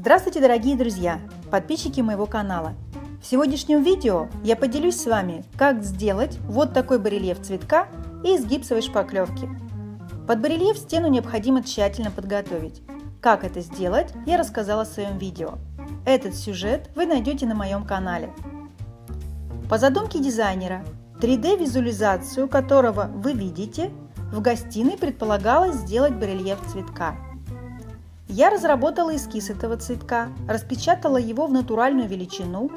Здравствуйте, дорогие друзья, подписчики моего канала. В сегодняшнем видео я поделюсь с вами, как сделать вот такой барельеф цветка из гипсовой шпаклевки. Под барельеф стену необходимо тщательно подготовить. Как это сделать, я рассказала в своем видео. Этот сюжет вы найдете на моем канале. По задумке дизайнера, 3D-визуализацию которого вы видите, в гостиной предполагалось сделать барельеф цветка – я разработала эскиз этого цветка, распечатала его в натуральную величину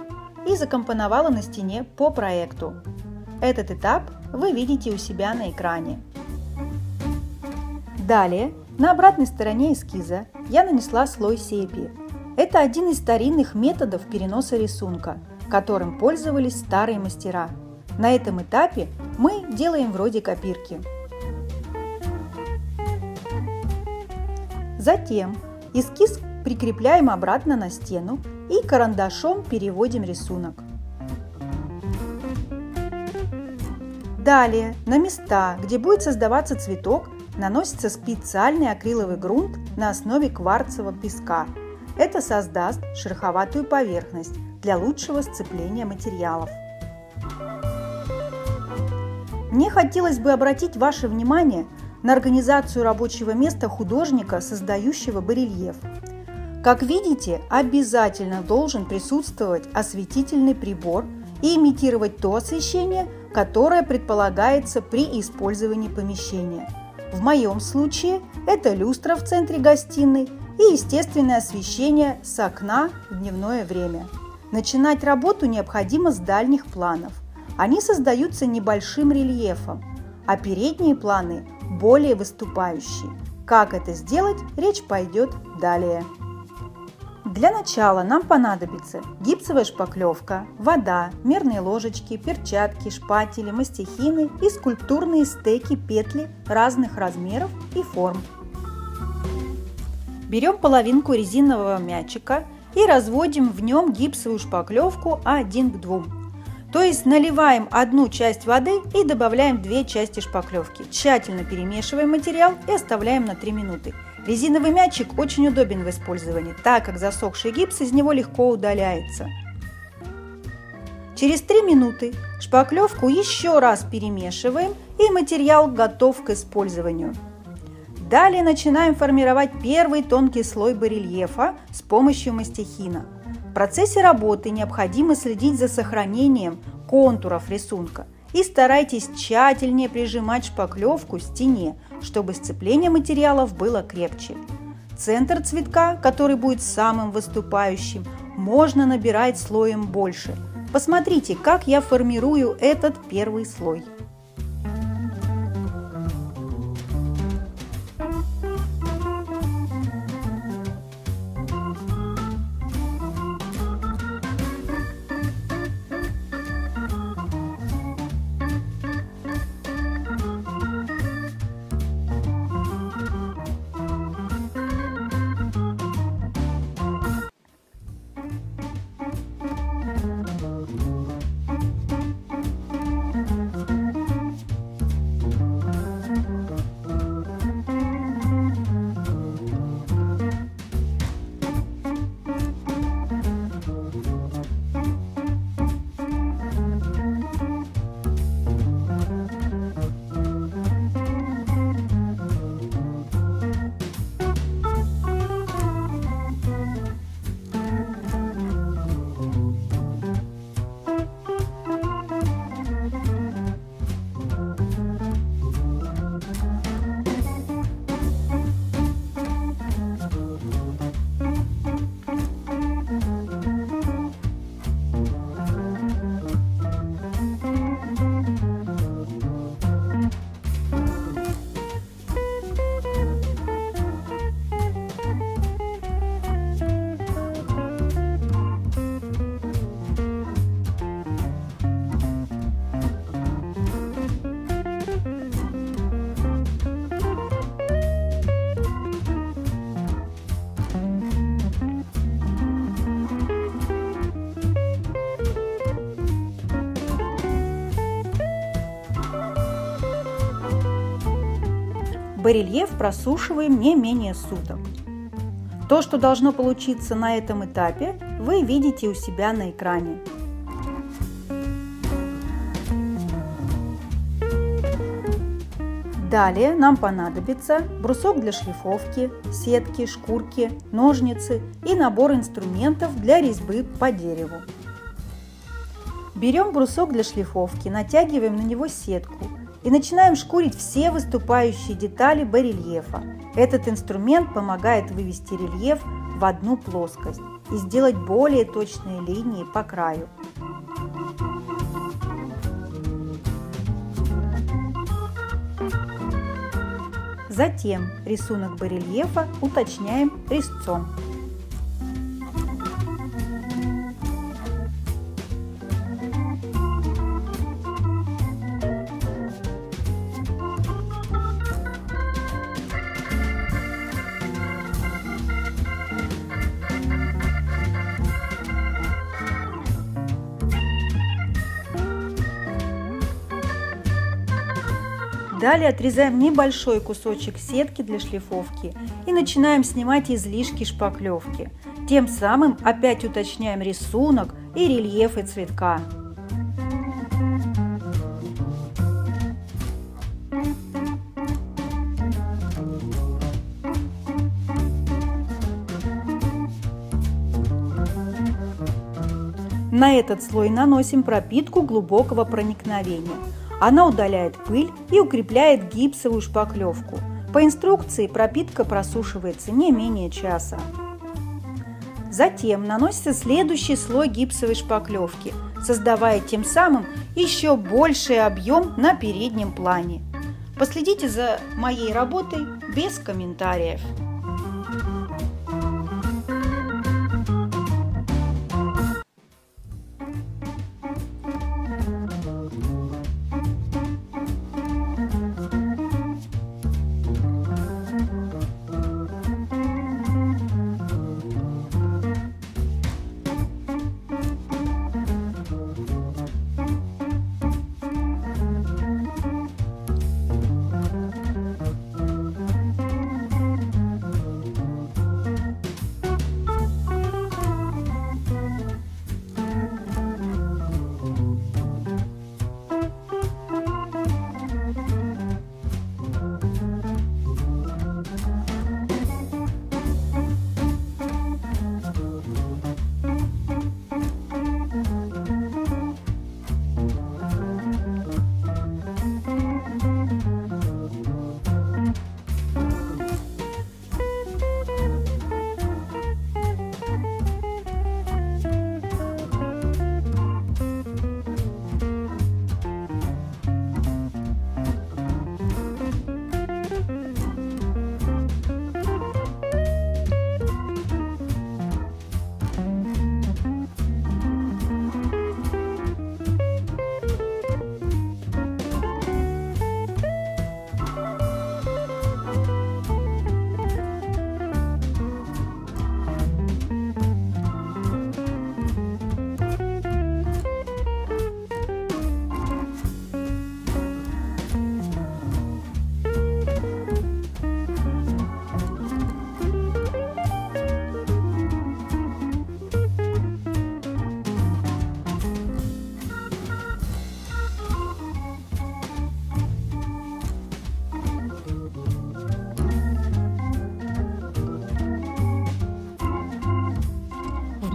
и закомпоновала на стене по проекту. Этот этап вы видите у себя на экране. Далее, на обратной стороне эскиза я нанесла слой сепии. Это один из старинных методов переноса рисунка, которым пользовались старые мастера. На этом этапе мы делаем вроде копирки. Затем эскиз прикрепляем обратно на стену и карандашом переводим рисунок. Далее на места, где будет создаваться цветок, наносится специальный акриловый грунт на основе кварцевого песка. Это создаст шероховатую поверхность для лучшего сцепления материалов. Мне хотелось бы обратить ваше внимание на организацию рабочего места художника, создающего барельеф. Как видите, обязательно должен присутствовать осветительный прибор и имитировать то освещение, которое предполагается при использовании помещения. В моем случае это люстра в центре гостиной и естественное освещение с окна в дневное время. Начинать работу необходимо с дальних планов. Они создаются небольшим рельефом, а передние планы более выступающие. Как это сделать, речь пойдет далее. Для начала нам понадобится гипсовая шпаклевка, вода, мерные ложечки, перчатки, шпатели, мастихины и скульптурные стеки петли разных размеров и форм. Берем половинку резинового мячика и разводим в нем гипсовую шпаклевку 1 к 2. То есть наливаем одну часть воды и добавляем две части шпаклевки. Тщательно перемешиваем материал и оставляем на 3 минуты. Резиновый мячик очень удобен в использовании, так как засохший гипс из него легко удаляется. Через 3 минуты шпаклевку еще раз перемешиваем и материал готов к использованию. Далее начинаем формировать первый тонкий слой барельефа с помощью мастихина. В процессе работы необходимо следить за сохранением контуров рисунка и старайтесь тщательнее прижимать шпаклевку к стене, чтобы сцепление материалов было крепче. Центр цветка, который будет самым выступающим, можно набирать слоем больше. Посмотрите, как я формирую этот первый слой. Барельеф просушиваем не менее суток. То, что должно получиться на этом этапе, вы видите у себя на экране. Далее нам понадобится брусок для шлифовки, сетки, шкурки, ножницы и набор инструментов для резьбы по дереву. Берем брусок для шлифовки, натягиваем на него сетку и начинаем шкурить все выступающие детали барельефа. Этот инструмент помогает вывести рельеф в одну плоскость и сделать более точные линии по краю. Затем рисунок барельефа уточняем резцом. Далее отрезаем небольшой кусочек сетки для шлифовки и начинаем снимать излишки шпаклевки. Тем самым опять уточняем рисунок и рельефы цветка. На этот слой наносим пропитку глубокого проникновения – она удаляет пыль и укрепляет гипсовую шпаклевку. По инструкции пропитка просушивается не менее часа. Затем наносится следующий слой гипсовой шпаклевки, создавая тем самым еще больший объем на переднем плане. Последите за моей работой без комментариев.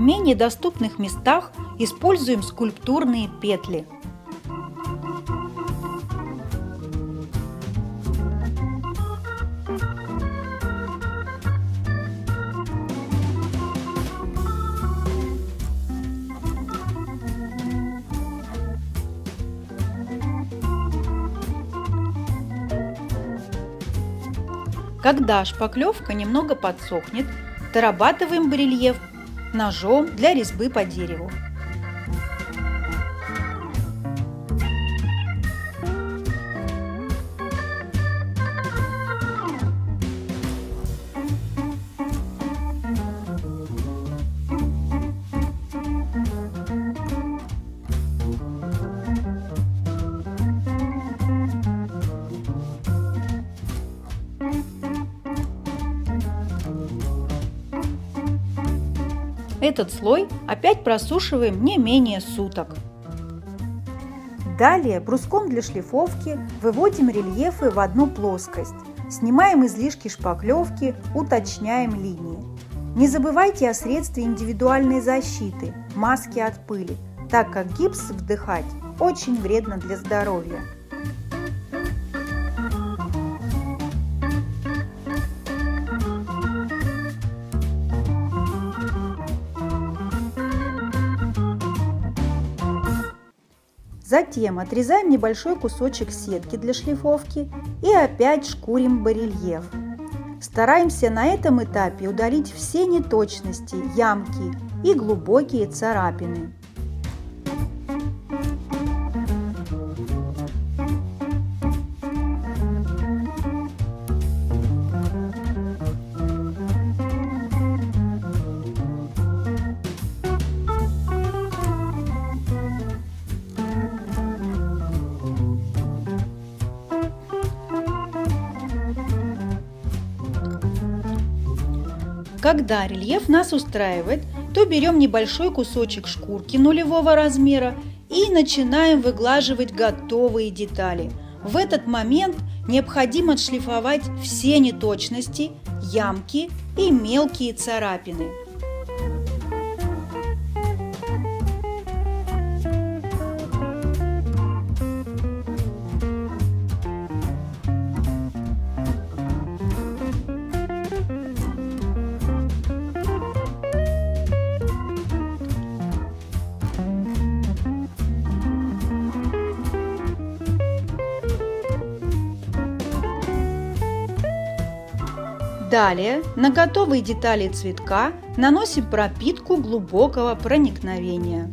Менее доступных местах используем скульптурные петли. Когда шпаклевка немного подсохнет, дорабатываем барельеф ножом для резьбы по дереву. Этот слой опять просушиваем не менее суток. Далее бруском для шлифовки выводим рельефы в одну плоскость. Снимаем излишки шпаклевки, уточняем линии. Не забывайте о средстве индивидуальной защиты – маски от пыли, так как гипс вдыхать очень вредно для здоровья. Затем отрезаем небольшой кусочек сетки для шлифовки и опять шкурим барельеф. Стараемся на этом этапе удалить все неточности, ямки и глубокие царапины. Когда рельеф нас устраивает, то берем небольшой кусочек шкурки нулевого размера и начинаем выглаживать готовые детали. В этот момент необходимо отшлифовать все неточности, ямки и мелкие царапины. Далее на готовые детали цветка наносим пропитку глубокого проникновения.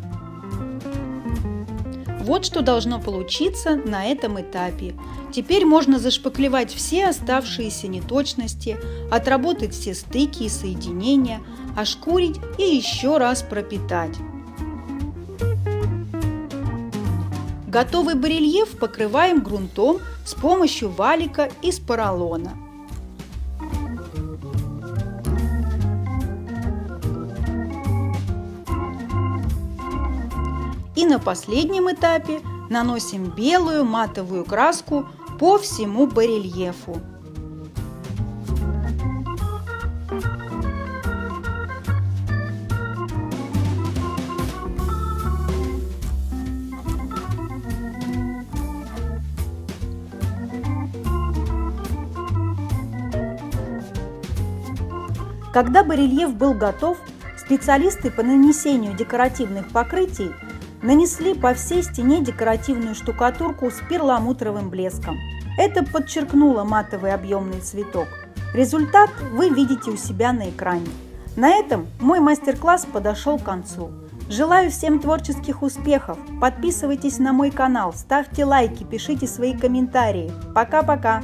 Вот что должно получиться на этом этапе. Теперь можно зашпаклевать все оставшиеся неточности, отработать все стыки и соединения, ошкурить и еще раз пропитать. Готовый барельеф покрываем грунтом с помощью валика из поролона. На последнем этапе наносим белую матовую краску по всему барельефу. Когда барельеф был готов, специалисты по нанесению декоративных покрытий нанесли по всей стене декоративную штукатурку с перламутровым блеском. Это подчеркнуло матовый объемный цветок. Результат вы видите у себя на экране. На этом мой мастер-класс подошел к концу. Желаю всем творческих успехов. Подписывайтесь на мой канал, ставьте лайки, пишите свои комментарии. Пока-пока!